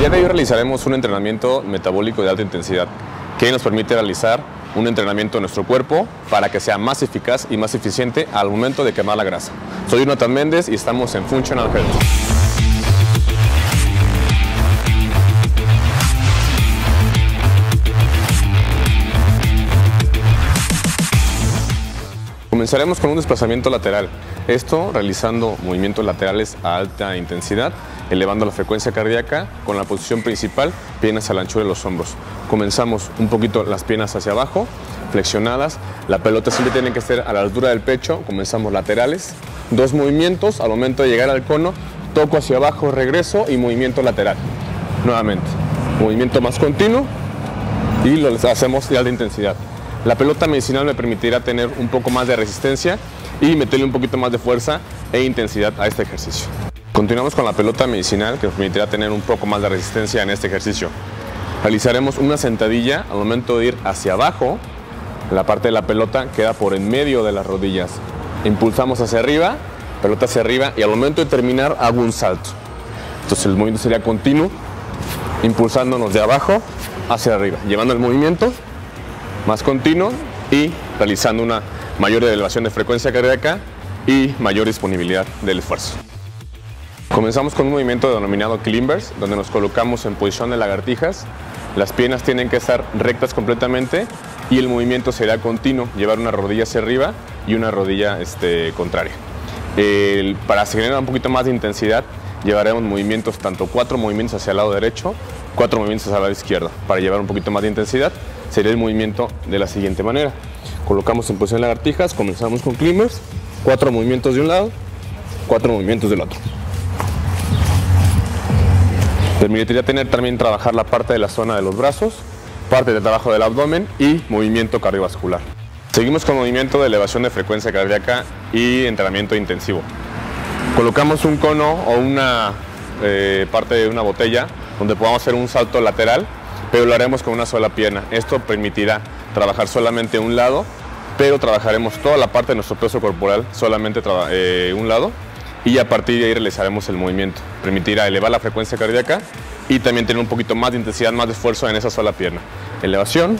Día de hoy realizaremos un entrenamiento metabólico de alta intensidad que nos permite realizar un entrenamiento de nuestro cuerpo para que sea más eficaz y más eficiente al momento de quemar la grasa. Soy Jonathan Méndez y estamos en Functional Health. Comenzaremos con un desplazamiento lateral, esto realizando movimientos laterales a alta intensidad, elevando la frecuencia cardíaca con la posición principal, piernas a la anchura de los hombros. Comenzamos un poquito las piernas hacia abajo, flexionadas, la pelota siempre tiene que estar a la altura del pecho, comenzamos laterales, dos movimientos, al momento de llegar al cono, toco hacia abajo, regreso y movimiento lateral. Nuevamente, movimiento más continuo y lo hacemos de alta intensidad. La pelota medicinal me permitirá tener un poco más de resistencia y meterle un poquito más de fuerza e intensidad a este ejercicio. Continuamos con la pelota medicinal que nos permitirá tener un poco más de resistencia en este ejercicio. Realizaremos una sentadilla al momento de ir hacia abajo, la parte de la pelota queda por en medio de las rodillas. Impulsamos hacia arriba, pelota hacia arriba y al momento de terminar hago un salto. Entonces el movimiento sería continuo, impulsándonos de abajo hacia arriba, llevando el movimiento más continuo y realizando una mayor elevación de frecuencia cardíaca y mayor disponibilidad del esfuerzo. Comenzamos con un movimiento denominado climbers, donde nos colocamos en posición de lagartijas. Las piernas tienen que estar rectas completamente y el movimiento será continuo, llevar una rodilla hacia arriba y una rodilla este, contraria. para generar un poquito más de intensidad, llevaremos movimientos, tanto cuatro movimientos hacia el lado derecho, cuatro movimientos hacia el lado izquierdo, para llevar un poquito más de intensidad sería el movimiento de la siguiente manera. Colocamos en posición lagartijas, comenzamos con climbers, cuatro movimientos de un lado, cuatro movimientos del otro. Permitiría tener también trabajar la parte de la zona de los brazos, parte de trabajo del abdomen y movimiento cardiovascular. Seguimos con movimiento de elevación de frecuencia cardíaca y entrenamiento intensivo. Colocamos un cono o una eh, parte de una botella donde podamos hacer un salto lateral pero lo haremos con una sola pierna. Esto permitirá trabajar solamente un lado, pero trabajaremos toda la parte de nuestro peso corporal, solamente eh, un lado, y a partir de ahí realizaremos el movimiento. Permitirá elevar la frecuencia cardíaca y también tener un poquito más de intensidad, más de esfuerzo en esa sola pierna. Elevación,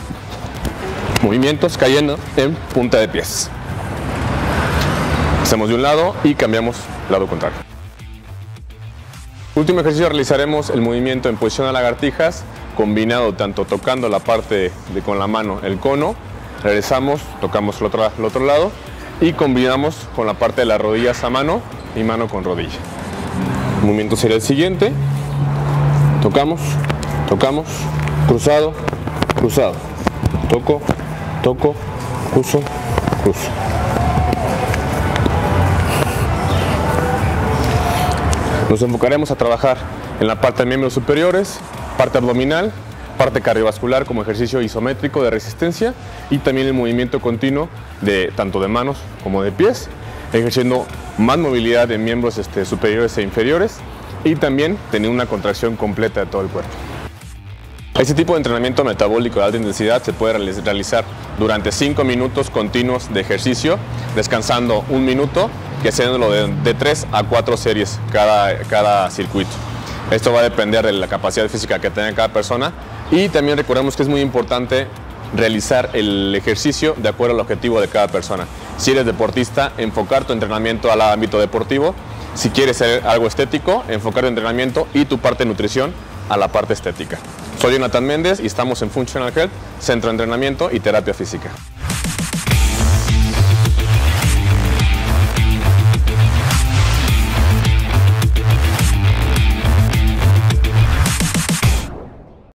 movimientos cayendo en punta de pies. Hacemos de un lado y cambiamos lado contrario. Último ejercicio realizaremos el movimiento en posición a lagartijas combinado tanto tocando la parte de con la mano el cono, regresamos, tocamos el otro, el otro lado y combinamos con la parte de las rodillas a mano y mano con rodilla. El movimiento sería el siguiente, tocamos, tocamos, cruzado, cruzado, toco, toco, cruzo, cruzo. Nos enfocaremos a trabajar en la parte de miembros superiores, parte abdominal, parte cardiovascular como ejercicio isométrico de resistencia y también el movimiento continuo de tanto de manos como de pies, ejerciendo más movilidad en miembros este, superiores e inferiores y también tener una contracción completa de todo el cuerpo. Este tipo de entrenamiento metabólico de alta intensidad se puede realizar durante 5 minutos continuos de ejercicio, descansando un minuto y haciéndolo de, de 3 a 4 series cada, cada circuito. Esto va a depender de la capacidad física que tenga cada persona y también recordemos que es muy importante realizar el ejercicio de acuerdo al objetivo de cada persona. Si eres deportista, enfocar tu entrenamiento al ámbito deportivo. Si quieres ser algo estético, enfocar tu entrenamiento y tu parte de nutrición a la parte estética. Soy Jonathan Méndez y estamos en Functional Health, Centro de Entrenamiento y Terapia Física.